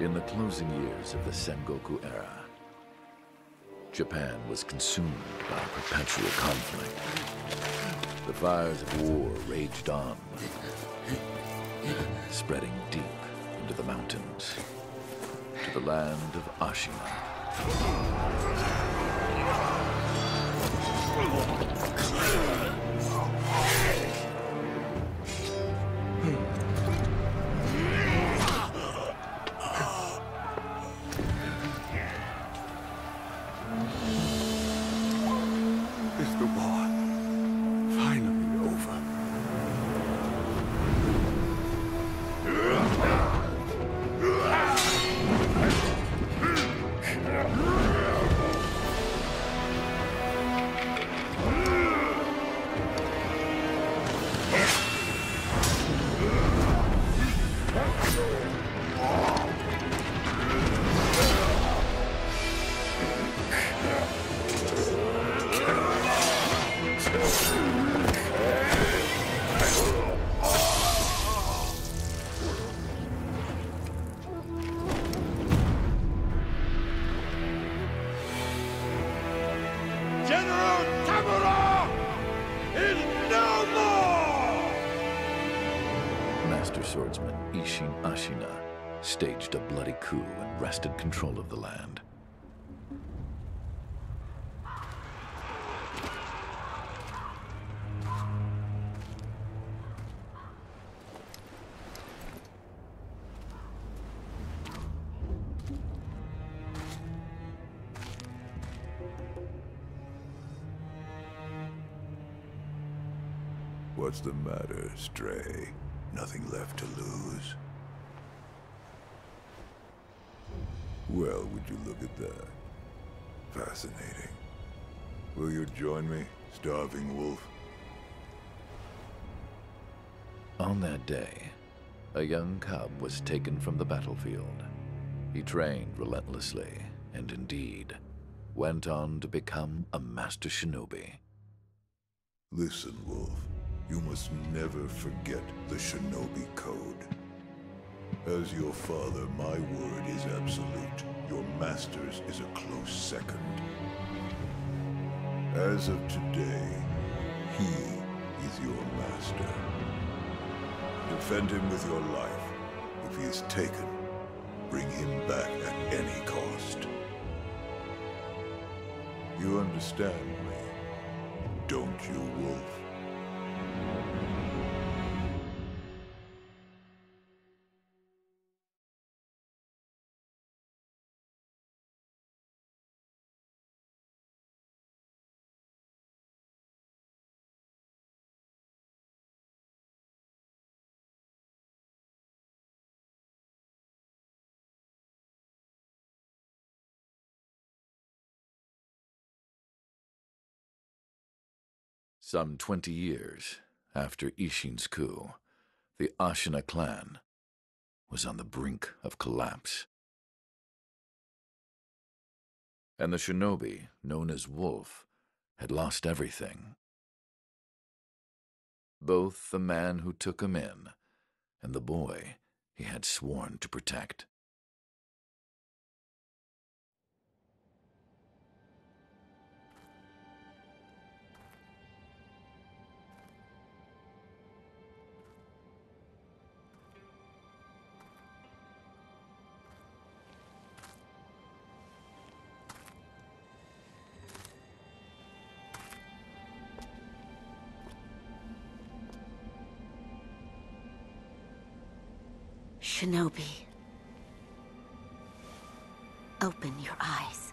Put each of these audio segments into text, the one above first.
In the closing years of the Sengoku era, Japan was consumed by perpetual conflict. The fires of war raged on, spreading deep into the mountains, to the land of Ashina. Coup and wrested control of the land. What's the matter, Stray? Nothing left to lose? Well, would you look at that? Fascinating. Will you join me, Starving Wolf? On that day, a young cub was taken from the battlefield. He trained relentlessly, and indeed, went on to become a master shinobi. Listen, Wolf. You must never forget the Shinobi Code. As your father, my word is absolute. Your master's is a close second. As of today, he is your master. Defend him with your life. If he is taken, bring him back at any cost. You understand me, don't you, Wolf? Some 20 years after Ishin's coup, the Ashina clan was on the brink of collapse. And the shinobi, known as Wolf, had lost everything. Both the man who took him in and the boy he had sworn to protect. Shinobi. Open your eyes.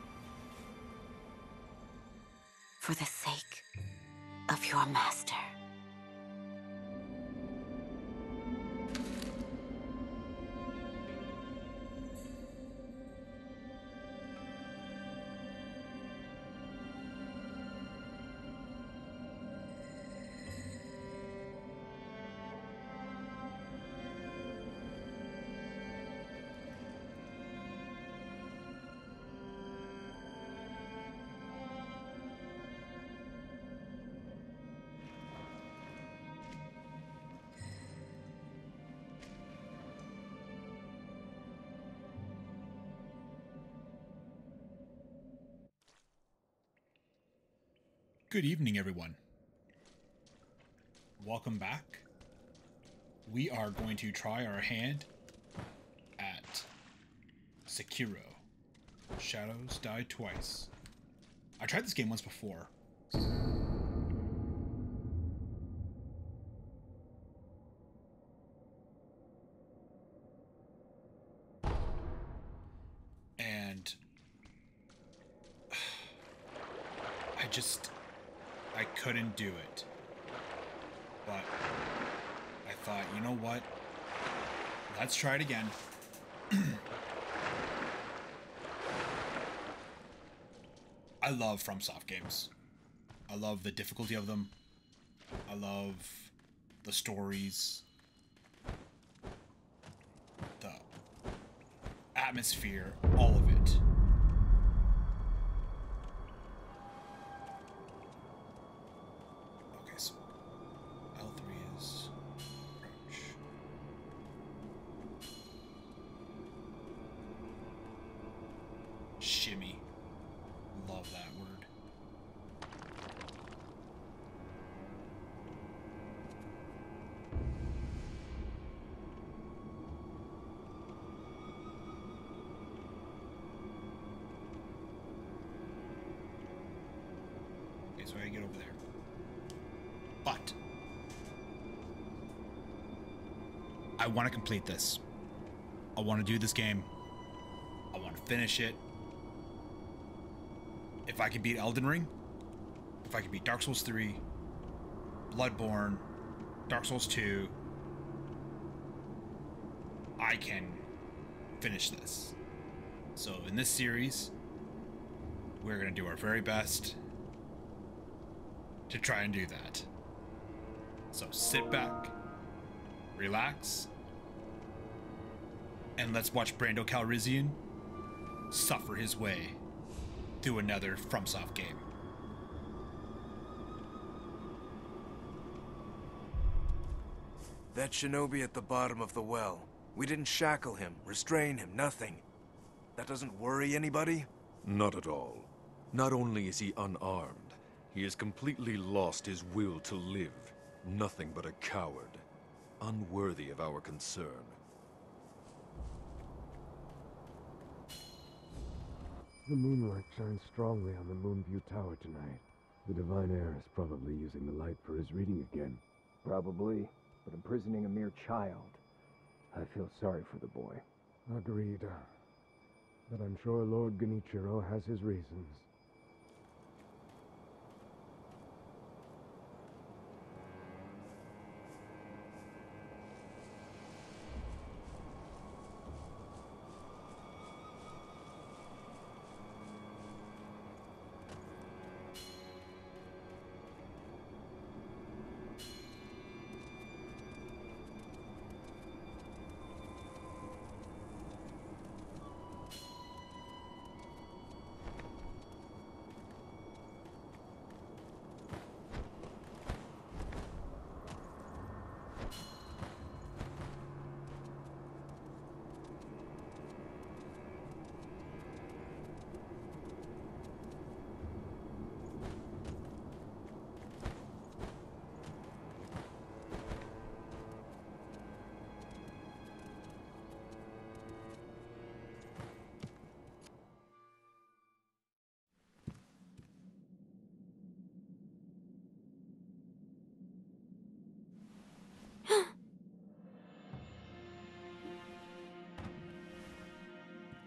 For the sake of your master. Good evening, everyone. Welcome back. We are going to try our hand at Sekiro. Shadows Die Twice. I tried this game once before. And I just I couldn't do it. But I thought, you know what? Let's try it again. I love FromSoft games. I love the difficulty of them. I love the stories. The atmosphere, all of I want to complete this. I want to do this game. I want to finish it. If I can beat Elden Ring, if I can beat Dark Souls 3, Bloodborne, Dark Souls 2, I can finish this. So in this series, we're going to do our very best to try and do that. So sit back, relax, and let's watch Brando Calrissian suffer his way through another FromSoft game. That shinobi at the bottom of the well. We didn't shackle him, restrain him, nothing. That doesn't worry anybody? Not at all. Not only is he unarmed, he has completely lost his will to live. Nothing but a coward. Unworthy of our concern. The moonlight shines strongly on the Moonview Tower tonight. The Divine Heir is probably using the light for his reading again. Probably, but imprisoning a mere child. I feel sorry for the boy. Agreed. But I'm sure Lord Genichiro has his reasons.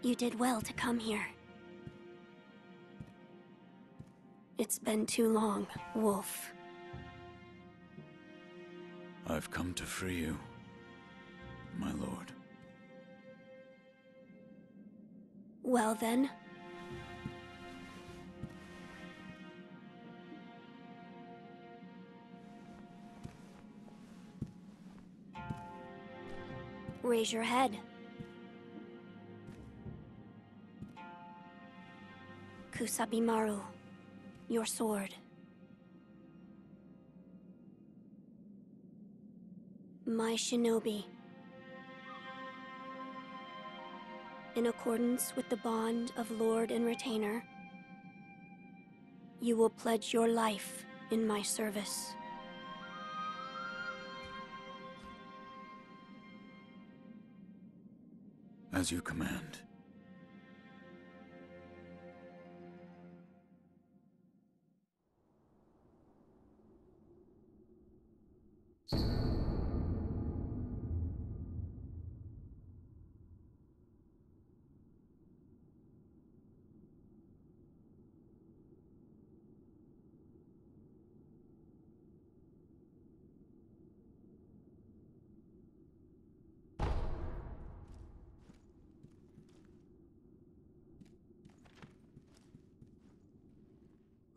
You did well to come here. It's been too long, Wolf. I've come to free you, my lord. Well then. Raise your head. Kusabimaru, your sword. My shinobi. In accordance with the bond of Lord and Retainer, You will pledge your life in my service. As you command.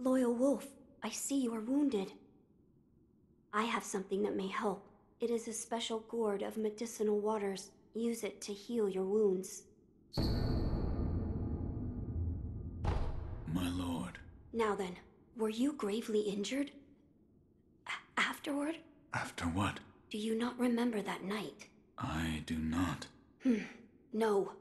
Loyal Wolf, I see you are wounded. I have something that may help. It is a special gourd of medicinal waters. Use it to heal your wounds. My lord. Now then, were you gravely injured? A- afterward? After what? Do you not remember that night? I do not. Hmm. No.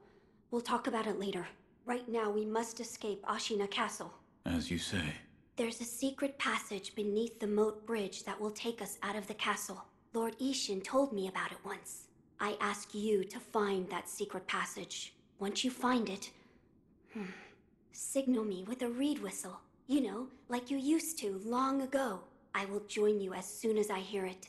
We'll talk about it later. Right now, we must escape Ashina Castle. As you say. There's a secret passage beneath the moat bridge that will take us out of the castle. Lord Ishin told me about it once. I ask you to find that secret passage. Once you find it, hmm, signal me with a reed whistle. You know, like you used to long ago. I will join you as soon as I hear it.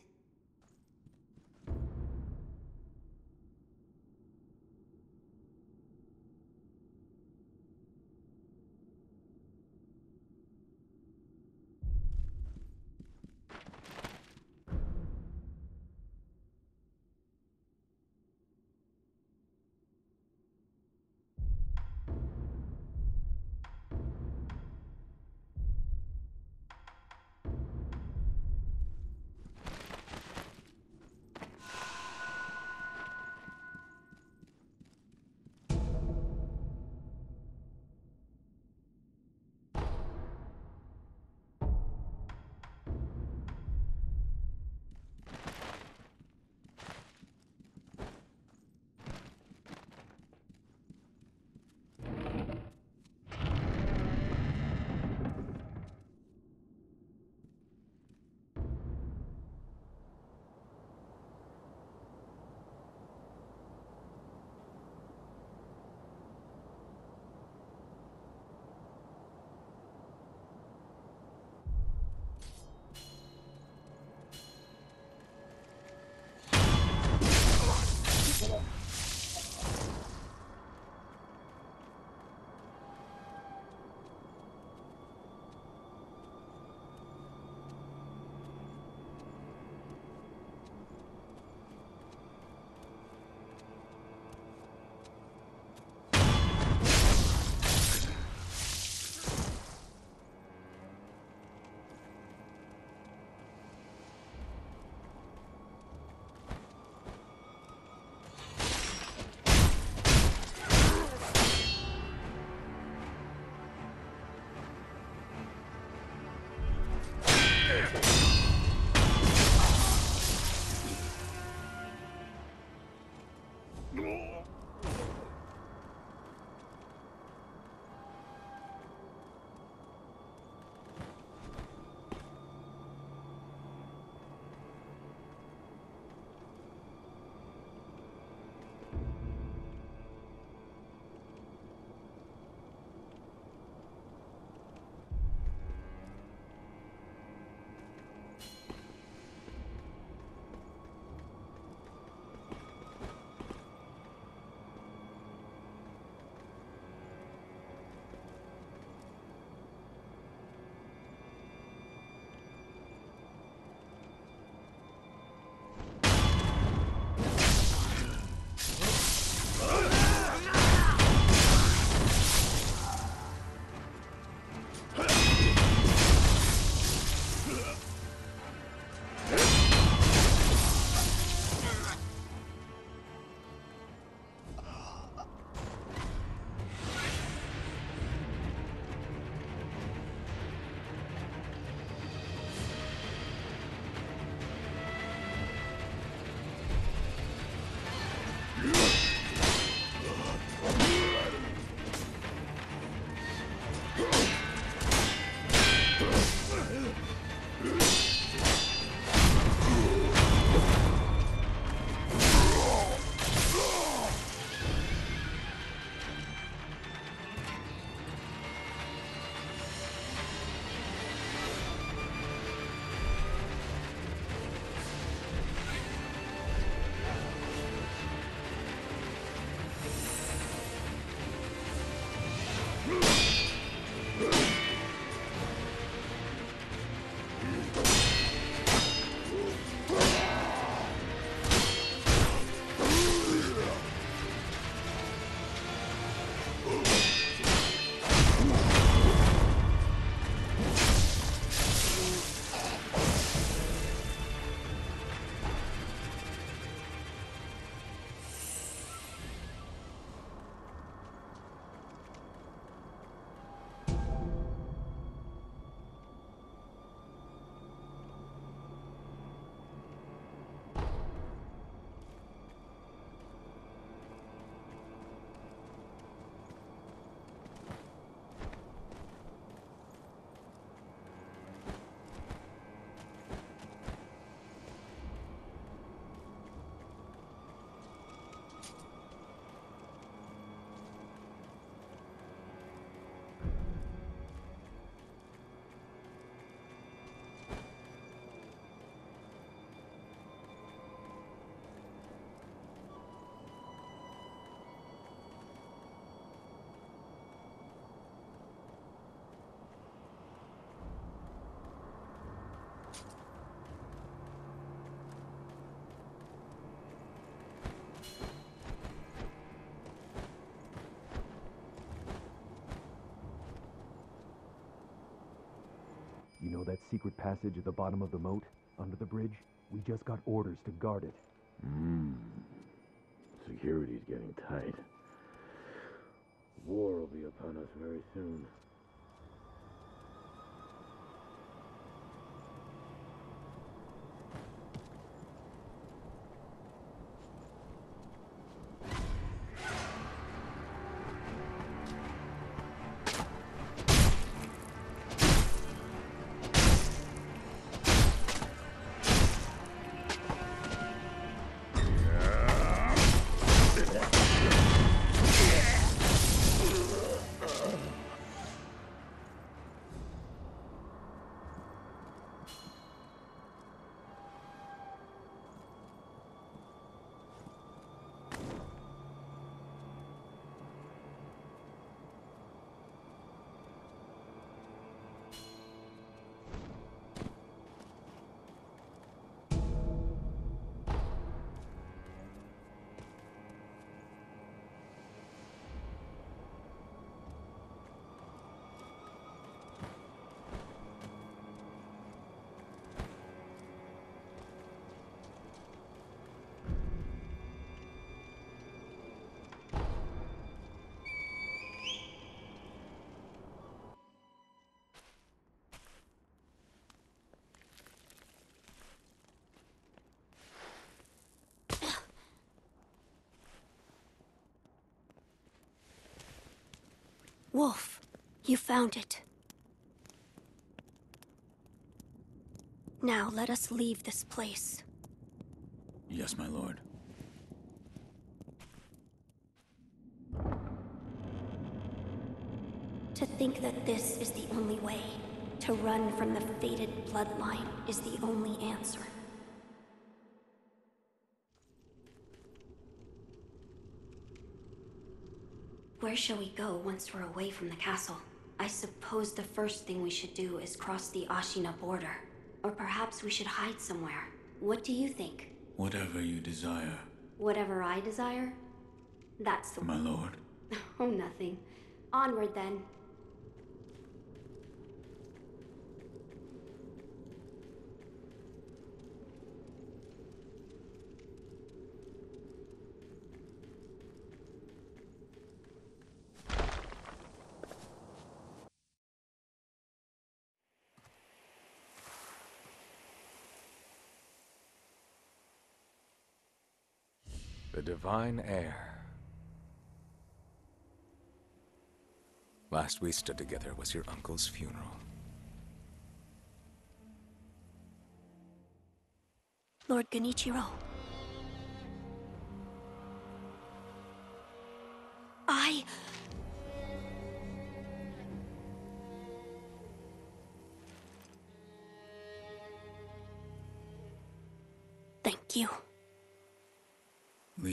Know that secret passage at the bottom of the moat, under the bridge? We just got orders to guard it. Hmm. Security's getting tight. War will be upon us very soon. Wolf, you found it. Now let us leave this place. Yes, my lord. To think that this is the only way, to run from the fated bloodline, is the only answer. Where shall we go once we're away from the castle? I suppose the first thing we should do is cross the Ashina border. Or perhaps we should hide somewhere. What do you think? Whatever you desire, Whatever I desire? That's the my lord. Oh, nothing. Onward then. The divine heir. Last we stood together was your uncle's funeral. Lord Genichiro.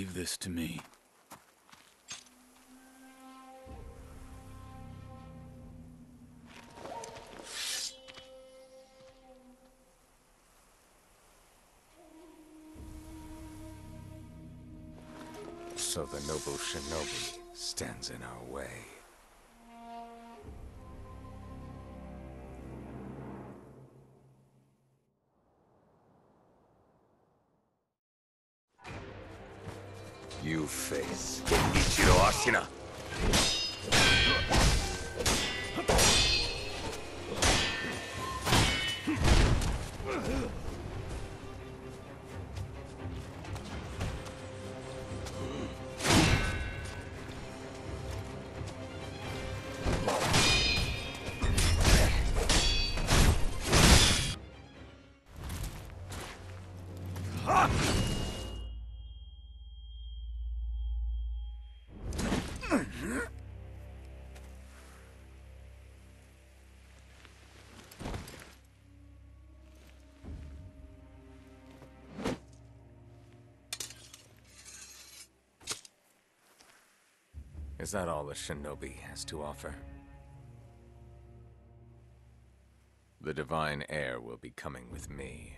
Leave this to me. So the noble shinobi stands in our way. Face Ichiro Ashina. Is that all the shinobi has to offer? The divine heir will be coming with me.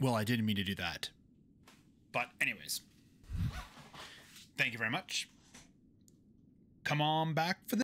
Well, I didn't mean to do that. But, anyways, thank you very much. Come on back for the